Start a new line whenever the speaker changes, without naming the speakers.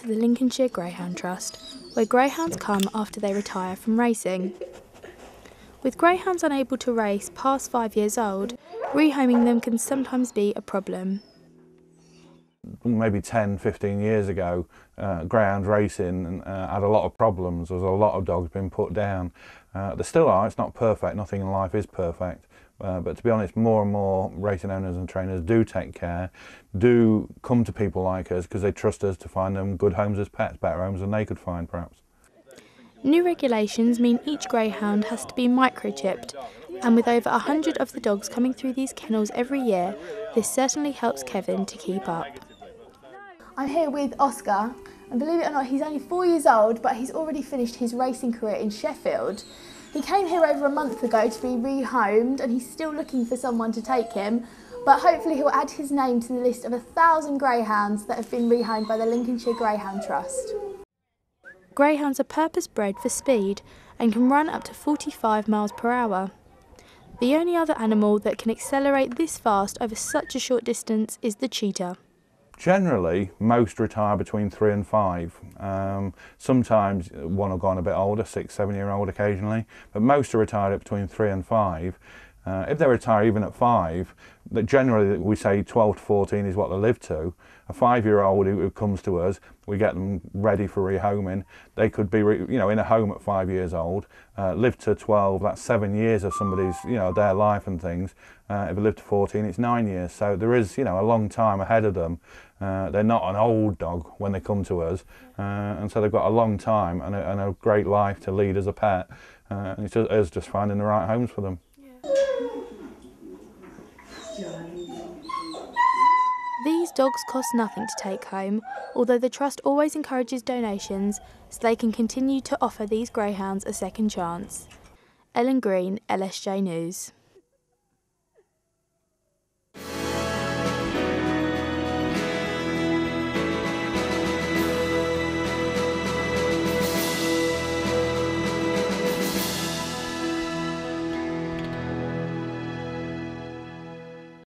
to the Lincolnshire Greyhound Trust, where greyhounds come after they retire from racing. With greyhounds unable to race past five years old, rehoming them can sometimes be a problem.
Maybe 10, 15 years ago, uh, greyhound racing uh, had a lot of problems. There was a lot of dogs being put down. Uh, there still are, it's not perfect, nothing in life is perfect. Uh, but to be honest, more and more racing owners and trainers do take care, do come to people like us because they trust us to find them good homes as pets, better homes than they could find perhaps.
New regulations mean each greyhound has to be microchipped, and with over 100 of the dogs coming through these kennels every year, this certainly helps Kevin to keep up.
I'm here with Oscar, and believe it or not, he's only four years old, but he's already finished his racing career in Sheffield. He came here over a month ago to be rehomed, and he's still looking for someone to take him. But hopefully, he'll add his name to the list of a thousand greyhounds that have been rehomed by the Lincolnshire Greyhound Trust.
Greyhounds are purpose bred for speed and can run up to 45 miles per hour. The only other animal that can accelerate this fast over such a short distance is the cheetah.
Generally, most retire between three and five. Um, sometimes one will go on a bit older, six, seven year old occasionally, but most are retired at between three and five. Uh, if they retire even at five, that generally we say 12 to 14 is what they live to. A five-year-old who, who comes to us, we get them ready for rehoming. They could be, you know, in a home at five years old, uh, live to 12. That's seven years of somebody's, you know, their life and things. Uh, if they live to 14, it's nine years. So there is, you know, a long time ahead of them. Uh, they're not an old dog when they come to us, uh, and so they've got a long time and a, and a great life to lead as a pet. Uh, and it's just, it's just finding the right homes for them.
These dogs cost nothing to take home, although the Trust always encourages donations so they can continue to offer these greyhounds a second chance. Ellen Green, LSJ News.